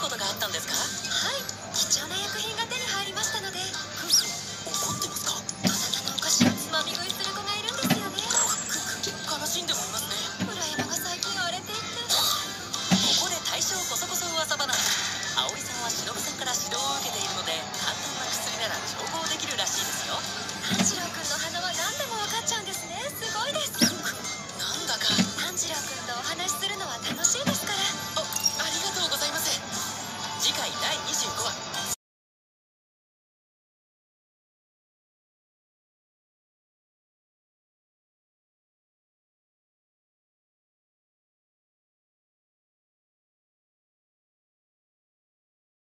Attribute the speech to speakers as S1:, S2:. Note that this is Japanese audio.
S1: ことがあったんですか？は
S2: い。貴重な薬品が手に入りましたので。
S1: 夫婦怒ってますか？あ
S2: なたのお菓子をつまみ食いする子がいるんですよね。
S1: 悲しんでもいますね。
S2: 村山が最近荒れていて。こ
S1: こで対象こそこそ噂話。葵さんは忍さんから指導を受けているので簡単な薬なら調合できるらしいですよ。
S2: 炭治郎君の鼻は何でも分かっちゃうんですね。すごいです。
S1: なんだか。
S2: 炭治郎君とお話しするのは楽しいです。
S1: 次回第25話